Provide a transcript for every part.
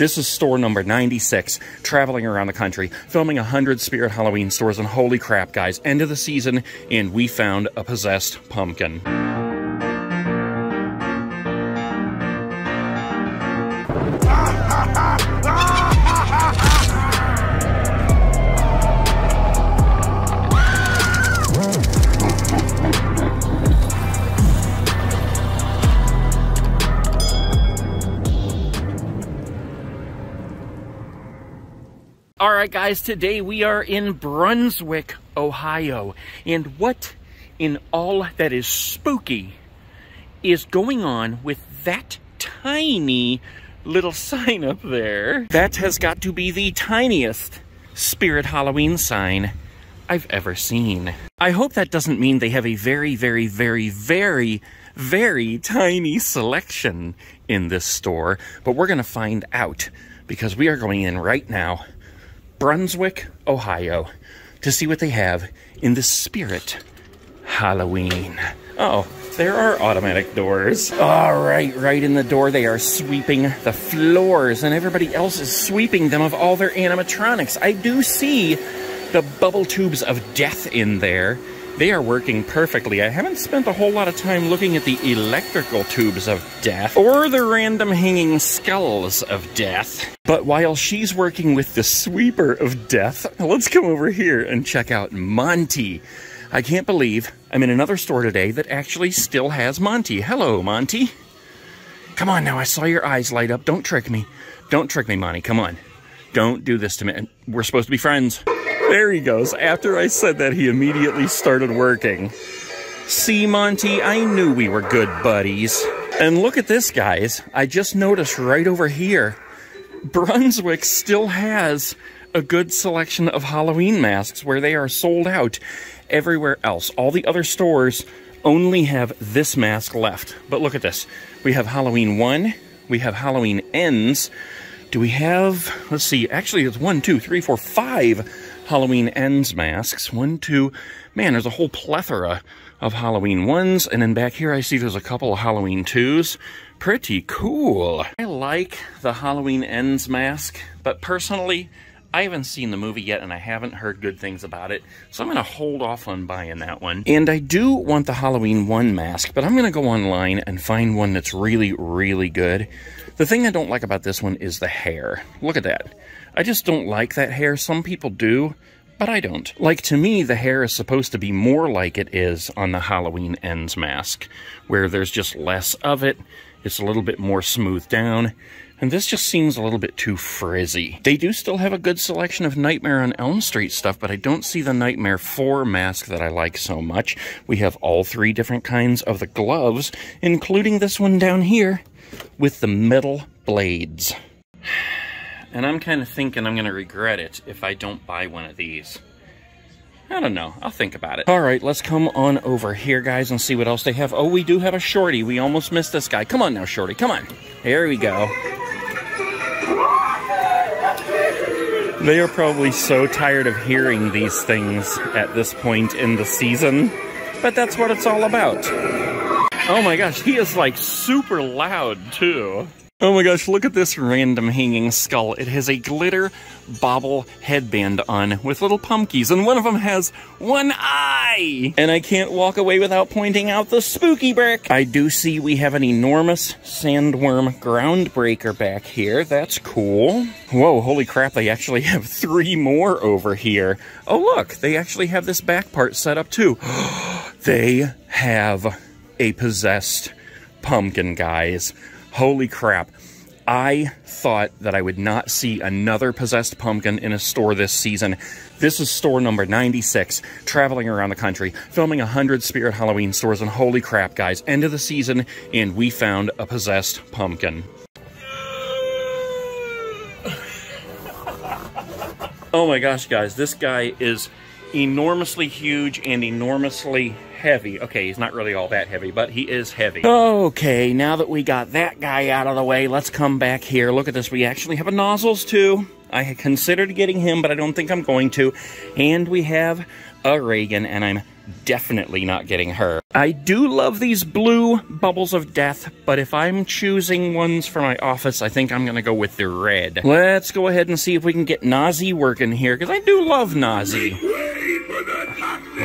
This is store number 96, traveling around the country, filming 100 Spirit Halloween stores, and holy crap, guys, end of the season, and we found a possessed pumpkin. All right, guys, today we are in Brunswick, Ohio. And what in all that is spooky is going on with that tiny little sign up there? That has got to be the tiniest Spirit Halloween sign I've ever seen. I hope that doesn't mean they have a very, very, very, very, very tiny selection in this store, but we're going to find out because we are going in right now Brunswick, Ohio, to see what they have in the spirit Halloween. Oh, there are automatic doors. All right, right in the door, they are sweeping the floors, and everybody else is sweeping them of all their animatronics. I do see the bubble tubes of death in there. They are working perfectly. I haven't spent a whole lot of time looking at the electrical tubes of death or the random hanging skulls of death. But while she's working with the sweeper of death, let's come over here and check out Monty. I can't believe I'm in another store today that actually still has Monty. Hello, Monty. Come on now, I saw your eyes light up. Don't trick me. Don't trick me, Monty. Come on. Don't do this to me. We're supposed to be friends. There he goes. After I said that, he immediately started working. See, Monty, I knew we were good buddies. And look at this, guys. I just noticed right over here, Brunswick still has a good selection of Halloween masks where they are sold out everywhere else. All the other stores only have this mask left. But look at this. We have Halloween 1, we have Halloween Ends. Do we have, let's see, actually it's one, two, three, four, five Halloween Ends masks. One, two, man, there's a whole plethora of Halloween ones. And then back here I see there's a couple of Halloween twos. Pretty cool. I like the Halloween Ends mask, but personally, I haven't seen the movie yet and I haven't heard good things about it, so I'm going to hold off on buying that one. And I do want the Halloween 1 mask, but I'm going to go online and find one that's really, really good. The thing I don't like about this one is the hair. Look at that. I just don't like that hair. Some people do, but I don't. Like, to me, the hair is supposed to be more like it is on the Halloween Ends mask, where there's just less of it, it's a little bit more smoothed down, and this just seems a little bit too frizzy. They do still have a good selection of Nightmare on Elm Street stuff, but I don't see the Nightmare 4 mask that I like so much. We have all three different kinds of the gloves, including this one down here with the metal blades. And I'm kind of thinking I'm going to regret it if I don't buy one of these. I don't know. I'll think about it. All right, let's come on over here, guys, and see what else they have. Oh, we do have a Shorty. We almost missed this guy. Come on now, Shorty. Come on. Here we go. They are probably so tired of hearing these things at this point in the season, but that's what it's all about. Oh my gosh, he is like super loud too. Oh my gosh, look at this random hanging skull. It has a glitter bobble headband on with little pumpkins, and one of them has one eye! And I can't walk away without pointing out the spooky brick! I do see we have an enormous sandworm groundbreaker back here. That's cool. Whoa, holy crap, they actually have three more over here. Oh look, they actually have this back part set up too. they have a possessed pumpkin, guys. Holy crap. I thought that I would not see another possessed pumpkin in a store this season. This is store number 96, traveling around the country, filming 100 Spirit Halloween stores, and holy crap, guys, end of the season, and we found a possessed pumpkin. Oh my gosh, guys, this guy is enormously huge and enormously heavy. Okay, he's not really all that heavy, but he is heavy. Okay, now that we got that guy out of the way, let's come back here. Look at this. We actually have a nozzles too. I had considered getting him, but I don't think I'm going to. And we have a Regan, and I'm definitely not getting her. I do love these blue bubbles of death, but if I'm choosing ones for my office, I think I'm going to go with the red. Let's go ahead and see if we can get Nazi working here, because I do love Nazi.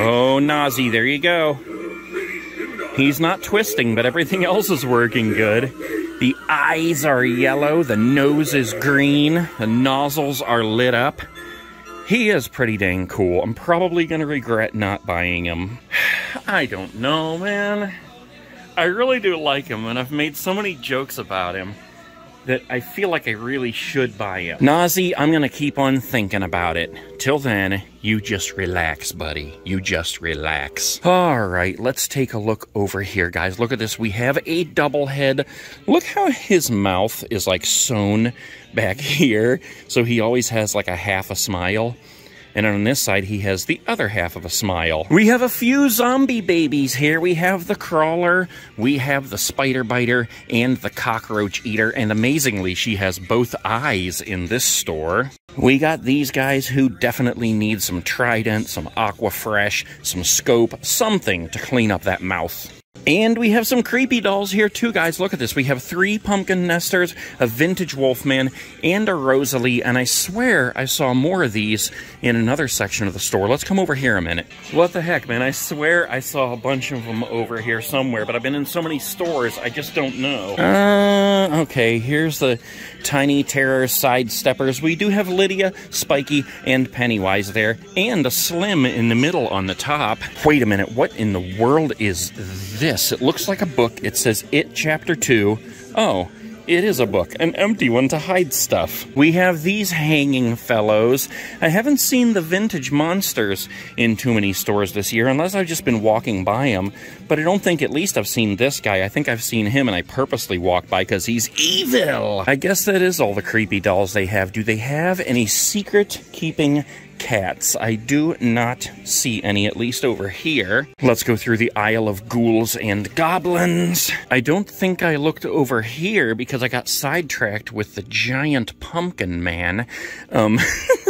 Oh, Nazi, there you go. He's not twisting, but everything else is working good. The eyes are yellow, the nose is green, the nozzles are lit up. He is pretty dang cool. I'm probably going to regret not buying him. I don't know, man. I really do like him, and I've made so many jokes about him that I feel like I really should buy him. Nazi, I'm gonna keep on thinking about it. Till then, you just relax, buddy. You just relax. All right, let's take a look over here, guys. Look at this. We have a double head. Look how his mouth is like sewn back here. So he always has like a half a smile. And on this side, he has the other half of a smile. We have a few zombie babies here. We have the crawler, we have the spider biter, and the cockroach eater. And amazingly, she has both eyes in this store. We got these guys who definitely need some Trident, some Aquafresh, some Scope, something to clean up that mouth. And we have some creepy dolls here too, guys. Look at this. We have three pumpkin nesters, a vintage wolfman, and a Rosalie. And I swear I saw more of these in another section of the store. Let's come over here a minute. What the heck, man? I swear I saw a bunch of them over here somewhere, but I've been in so many stores, I just don't know. Uh, okay, here's the tiny terror side steppers. We do have Lydia, Spiky, and Pennywise there, and a Slim in the middle on the top. Wait a minute, what in the world is this? It looks like a book. It says It Chapter 2. Oh, it is a book, an empty one to hide stuff. We have these hanging fellows. I haven't seen the vintage monsters in too many stores this year, unless I've just been walking by them. But I don't think at least I've seen this guy. I think I've seen him, and I purposely walked by because he's evil. I guess that is all the creepy dolls they have. Do they have any secret-keeping cats. I do not see any, at least over here. Let's go through the aisle of ghouls and goblins. I don't think I looked over here because I got sidetracked with the giant pumpkin man. Um,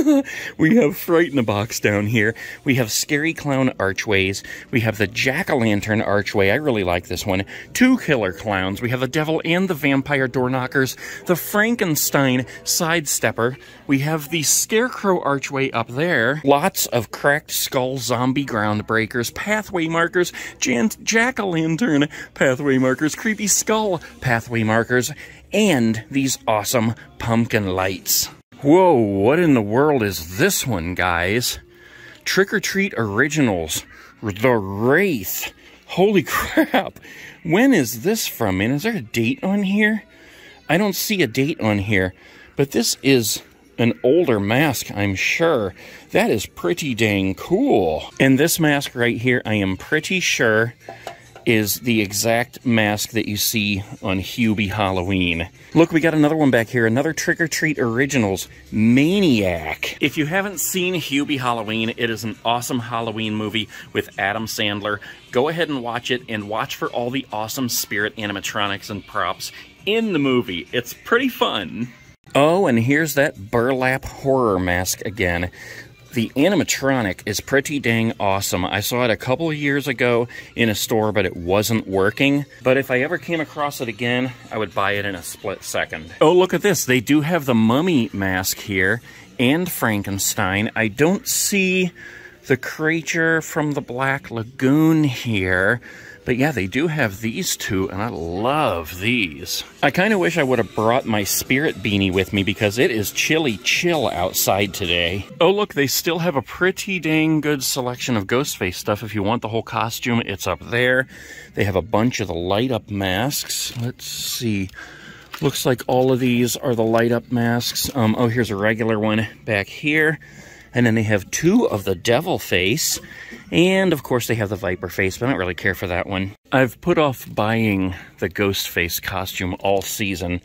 we have Fright in a Box down here. We have Scary Clown Archways. We have the Jack-o'-lantern Archway. I really like this one. Two Killer Clowns. We have the Devil and the Vampire Door Knockers. The Frankenstein Sidestepper. We have the Scarecrow Archway up there. Lots of cracked skull zombie groundbreakers, pathway markers, jack-o'-lantern pathway markers, creepy skull pathway markers, and these awesome pumpkin lights. Whoa, what in the world is this one, guys? Trick or Treat Originals. The Wraith. Holy crap. When is this from, man? Is there a date on here? I don't see a date on here, but this is an older mask, I'm sure. That is pretty dang cool. And this mask right here, I am pretty sure is the exact mask that you see on Hubie Halloween. Look, we got another one back here, another Trick or Treat Originals, Maniac. If you haven't seen Hubie Halloween, it is an awesome Halloween movie with Adam Sandler. Go ahead and watch it and watch for all the awesome spirit animatronics and props in the movie. It's pretty fun. Oh, and here's that burlap horror mask again. The animatronic is pretty dang awesome. I saw it a couple of years ago in a store, but it wasn't working. But if I ever came across it again, I would buy it in a split second. Oh, look at this. They do have the mummy mask here and Frankenstein. I don't see the creature from the Black Lagoon here. But yeah, they do have these two, and I love these. I kind of wish I would have brought my spirit beanie with me because it is chilly chill outside today. Oh, look, they still have a pretty dang good selection of Ghostface stuff. If you want the whole costume, it's up there. They have a bunch of the light-up masks. Let's see. Looks like all of these are the light-up masks. Um, oh, here's a regular one back here. And then they have two of the devil face. And of course they have the viper face, but I don't really care for that one. I've put off buying the ghost face costume all season.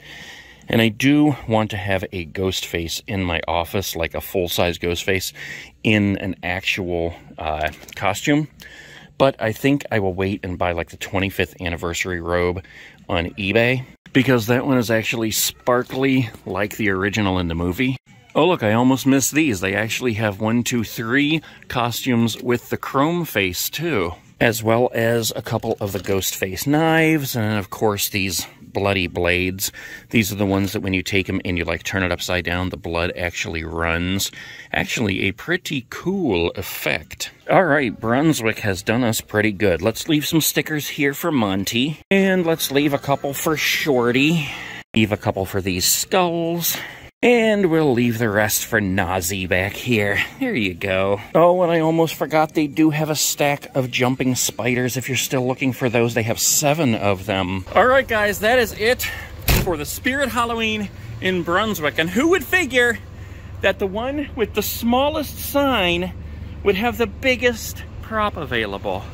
And I do want to have a ghost face in my office, like a full-size ghost face, in an actual uh, costume. but I think I will wait and buy like the 25th anniversary robe on eBay because that one is actually sparkly like the original in the movie. Oh look, I almost missed these. They actually have one, two, three costumes with the chrome face too, as well as a couple of the ghost face knives, and of course these bloody blades. These are the ones that when you take them and you like turn it upside down, the blood actually runs. Actually, a pretty cool effect. All right, Brunswick has done us pretty good. Let's leave some stickers here for Monty. And let's leave a couple for Shorty. Leave a couple for these skulls. And we'll leave the rest for Nazi back here. There you go. Oh, and I almost forgot they do have a stack of jumping spiders. If you're still looking for those, they have seven of them. All right, guys, that is it for the Spirit Halloween in Brunswick. And who would figure that the one with the smallest sign would have the biggest prop available?